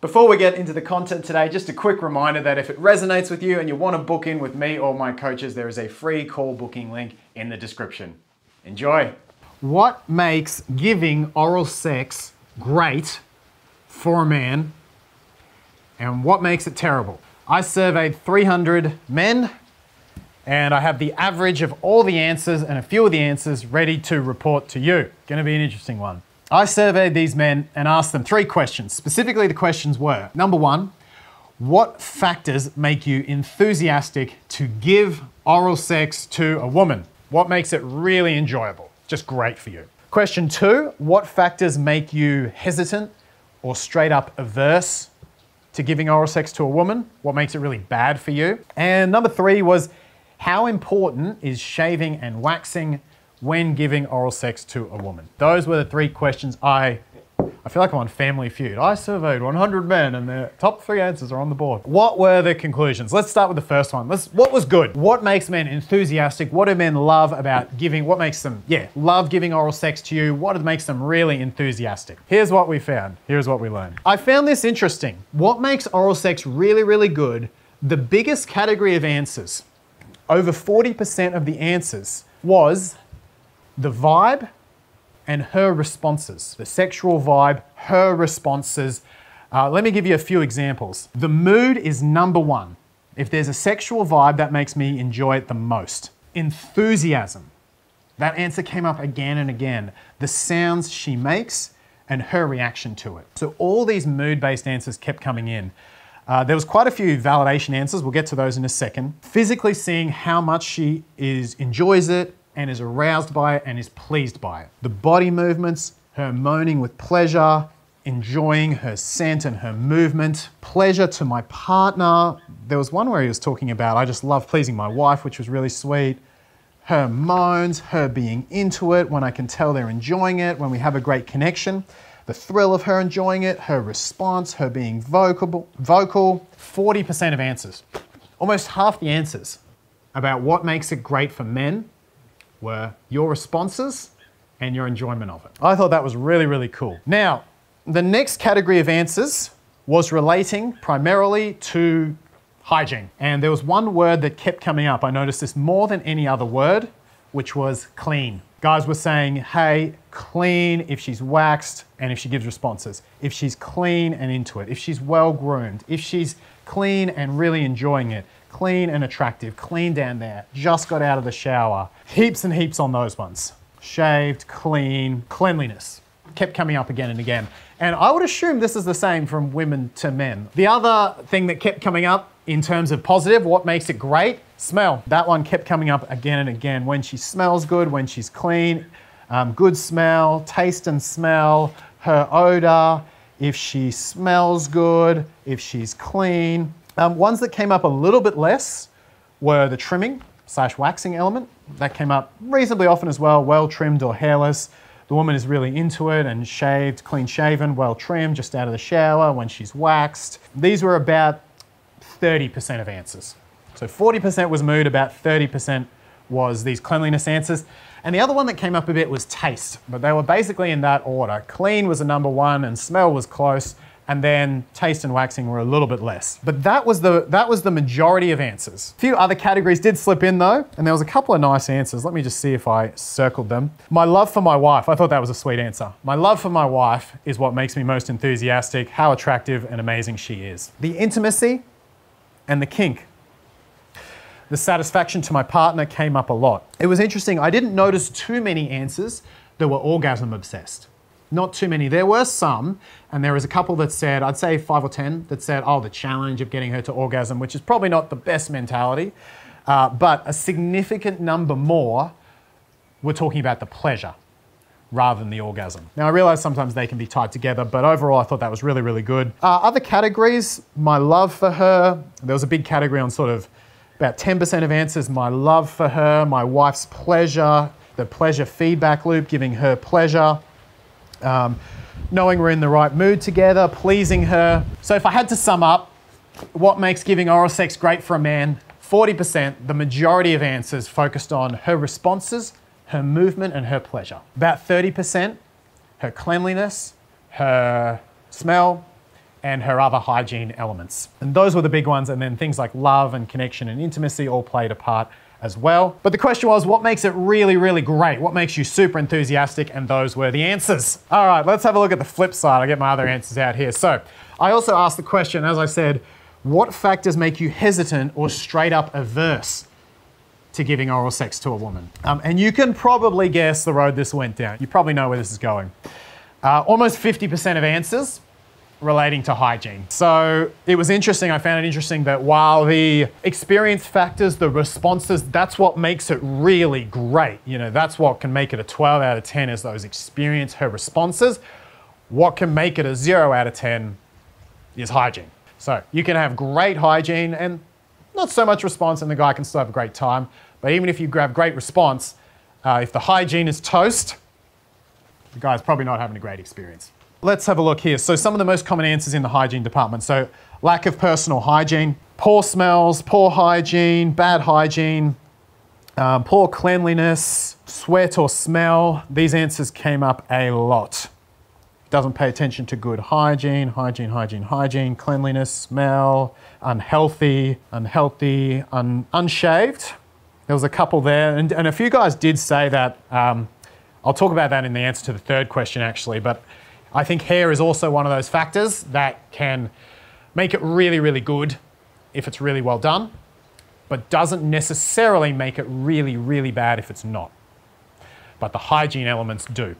Before we get into the content today, just a quick reminder that if it resonates with you and you want to book in with me or my coaches, there is a free call booking link in the description. Enjoy. What makes giving oral sex great for a man and what makes it terrible? I surveyed 300 men and I have the average of all the answers and a few of the answers ready to report to you. Gonna be an interesting one. I surveyed these men and asked them three questions. Specifically, the questions were number one, what factors make you enthusiastic to give oral sex to a woman? What makes it really enjoyable? Just great for you. Question two, what factors make you hesitant or straight up averse to giving oral sex to a woman? What makes it really bad for you? And number three was, how important is shaving and waxing when giving oral sex to a woman? Those were the three questions I I feel like I'm on Family Feud. I surveyed 100 men and the top three answers are on the board. What were the conclusions? Let's start with the first one. Let's, what was good? What makes men enthusiastic? What do men love about giving? What makes them, yeah, love giving oral sex to you? What makes them really enthusiastic? Here's what we found. Here's what we learned. I found this interesting. What makes oral sex really, really good? The biggest category of answers, over 40% of the answers, was the vibe and her responses. The sexual vibe, her responses. Uh, let me give you a few examples. The mood is number one. If there's a sexual vibe, that makes me enjoy it the most. Enthusiasm. That answer came up again and again. The sounds she makes and her reaction to it. So all these mood-based answers kept coming in. Uh, there was quite a few validation answers. We'll get to those in a second. Physically seeing how much she is enjoys it, and is aroused by it and is pleased by it. The body movements, her moaning with pleasure, enjoying her scent and her movement, pleasure to my partner. There was one where he was talking about, I just love pleasing my wife, which was really sweet. Her moans, her being into it, when I can tell they're enjoying it, when we have a great connection. The thrill of her enjoying it, her response, her being vocal, vocal. 40% of answers, almost half the answers about what makes it great for men were your responses and your enjoyment of it. I thought that was really, really cool. Now, the next category of answers was relating primarily to hygiene. And there was one word that kept coming up. I noticed this more than any other word, which was clean. Guys were saying, hey, clean if she's waxed and if she gives responses. If she's clean and into it. If she's well groomed. If she's clean and really enjoying it clean and attractive, clean down there, just got out of the shower. Heaps and heaps on those ones. Shaved, clean, cleanliness. Kept coming up again and again. And I would assume this is the same from women to men. The other thing that kept coming up in terms of positive, what makes it great? Smell. That one kept coming up again and again. When she smells good, when she's clean, um, good smell, taste and smell, her odor, if she smells good, if she's clean, um, ones that came up a little bit less were the trimming slash waxing element. That came up reasonably often as well, well trimmed or hairless. The woman is really into it and shaved, clean shaven, well trimmed, just out of the shower when she's waxed. These were about 30% of answers. So 40% was mood, about 30% was these cleanliness answers. And the other one that came up a bit was taste, but they were basically in that order. Clean was the number one and smell was close and then taste and waxing were a little bit less. But that was the that was the majority of answers. A few other categories did slip in though, and there was a couple of nice answers. Let me just see if I circled them. My love for my wife, I thought that was a sweet answer. My love for my wife is what makes me most enthusiastic, how attractive and amazing she is. The intimacy and the kink. The satisfaction to my partner came up a lot. It was interesting, I didn't notice too many answers that were orgasm obsessed. Not too many. There were some, and there was a couple that said, I'd say five or 10, that said, oh, the challenge of getting her to orgasm, which is probably not the best mentality, uh, but a significant number more were talking about the pleasure rather than the orgasm. Now, I realize sometimes they can be tied together, but overall, I thought that was really, really good. Uh, other categories, my love for her, there was a big category on sort of about 10% of answers, my love for her, my wife's pleasure, the pleasure feedback loop, giving her pleasure. Um, knowing we're in the right mood together, pleasing her. So if I had to sum up what makes giving oral sex great for a man, 40%, the majority of answers focused on her responses, her movement, and her pleasure. About 30%, her cleanliness, her smell, and her other hygiene elements. And those were the big ones, and then things like love and connection and intimacy all played a part as well. But the question was, what makes it really, really great? What makes you super enthusiastic? And those were the answers. All right, let's have a look at the flip side. I'll get my other answers out here. So I also asked the question, as I said, what factors make you hesitant or straight up averse to giving oral sex to a woman? Um, and you can probably guess the road this went down. You probably know where this is going. Uh, almost 50% of answers relating to hygiene. So it was interesting. I found it interesting that while the experience factors, the responses, that's what makes it really great. You know, that's what can make it a 12 out of 10 is those experience, her responses. What can make it a 0 out of 10 is hygiene. So you can have great hygiene and not so much response, and the guy can still have a great time. But even if you grab great response, uh, if the hygiene is toast, the guy's probably not having a great experience. Let's have a look here. So some of the most common answers in the hygiene department. So lack of personal hygiene, poor smells, poor hygiene, bad hygiene, um, poor cleanliness, sweat or smell. These answers came up a lot. Doesn't pay attention to good hygiene, hygiene, hygiene, hygiene, cleanliness, smell, unhealthy, unhealthy, un unshaved. There was a couple there, and, and a few guys did say that. Um, I'll talk about that in the answer to the third question actually, but I think hair is also one of those factors that can make it really, really good if it's really well done, but doesn't necessarily make it really, really bad if it's not. But the hygiene elements do.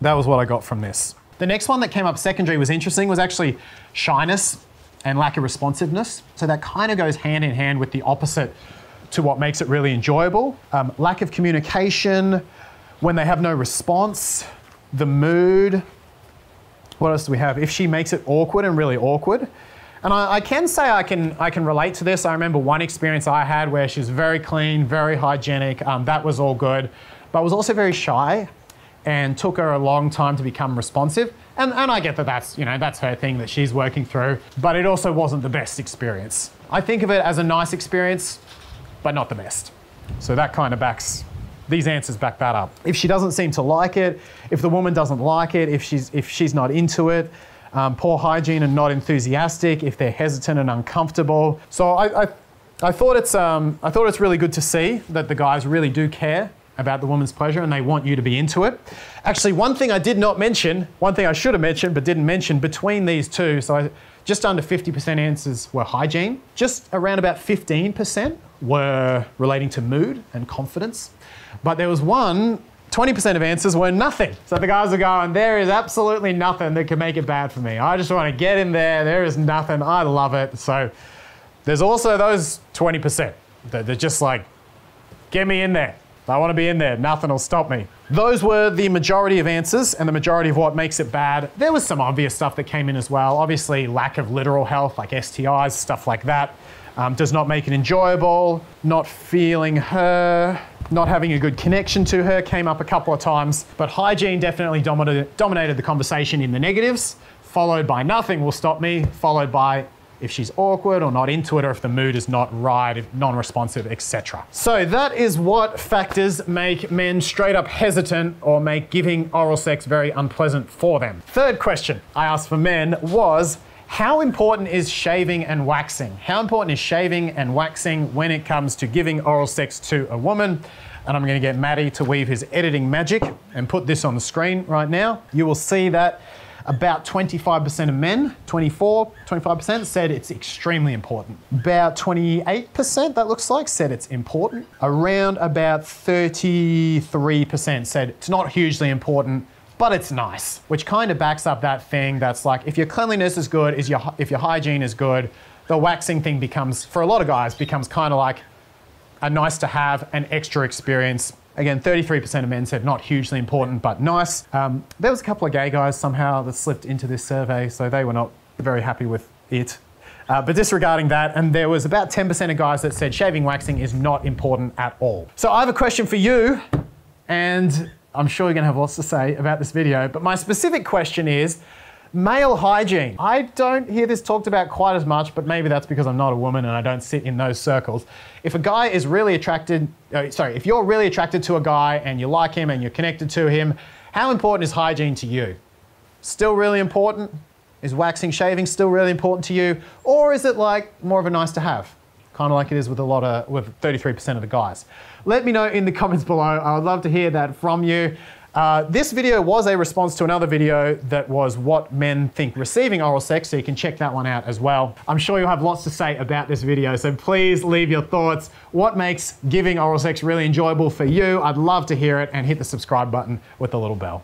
That was what I got from this. The next one that came up secondary was interesting was actually shyness and lack of responsiveness. So that kind of goes hand in hand with the opposite to what makes it really enjoyable. Um, lack of communication, when they have no response, the mood. What else do we have? If she makes it awkward and really awkward. And I, I, can say I can, I can relate to this. I remember one experience I had where she was very clean, very hygienic. Um, that was all good, but was also very shy and took her a long time to become responsive. And, and I get that that's, you know, that's her thing that she's working through, but it also wasn't the best experience. I think of it as a nice experience, but not the best. So that kind of backs these answers back that up. If she doesn't seem to like it, if the woman doesn't like it, if she's, if she's not into it, um, poor hygiene and not enthusiastic, if they're hesitant and uncomfortable. So I, I, I, thought it's, um, I thought it's really good to see that the guys really do care about the woman's pleasure and they want you to be into it. Actually, one thing I did not mention, one thing I should have mentioned but didn't mention between these two, so I, just under 50% answers were hygiene. Just around about 15% were relating to mood and confidence. But there was one 20% of answers were nothing. So the guys are going, there is absolutely nothing that can make it bad for me. I just want to get in there. There is nothing. I love it. So there's also those 20% that they're just like, get me in there. I want to be in there. Nothing will stop me. Those were the majority of answers and the majority of what makes it bad. There was some obvious stuff that came in as well. Obviously, lack of literal health, like STIs, stuff like that, um, does not make it enjoyable. Not feeling her, not having a good connection to her came up a couple of times. But hygiene definitely dominated, dominated the conversation in the negatives, followed by nothing will stop me, followed by if she's awkward or not into it, or if the mood is not right, if non-responsive, etc. So that is what factors make men straight up hesitant or make giving oral sex very unpleasant for them. Third question I asked for men was, how important is shaving and waxing? How important is shaving and waxing when it comes to giving oral sex to a woman? And I'm gonna get Matty to weave his editing magic and put this on the screen right now. You will see that about 25% of men, 24, 25% said it's extremely important. About 28%, that looks like, said it's important. Around about 33% said it's not hugely important, but it's nice, which kind of backs up that thing that's like, if your cleanliness is good, is your, if your hygiene is good, the waxing thing becomes, for a lot of guys, becomes kind of like a nice to have, an extra experience Again, 33% of men said not hugely important, but nice. Um, there was a couple of gay guys somehow that slipped into this survey, so they were not very happy with it. Uh, but disregarding that, and there was about 10% of guys that said shaving waxing is not important at all. So I have a question for you, and I'm sure you're gonna have lots to say about this video, but my specific question is, Male hygiene. I don't hear this talked about quite as much, but maybe that's because I'm not a woman and I don't sit in those circles. If a guy is really attracted, uh, sorry, if you're really attracted to a guy and you like him and you're connected to him, how important is hygiene to you? Still really important? Is waxing, shaving still really important to you? Or is it like more of a nice to have? Kind of like it is with a lot of, with 33% of the guys. Let me know in the comments below. I would love to hear that from you. Uh, this video was a response to another video that was what men think receiving oral sex, so you can check that one out as well. I'm sure you'll have lots to say about this video, so please leave your thoughts. What makes giving oral sex really enjoyable for you? I'd love to hear it, and hit the subscribe button with the little bell.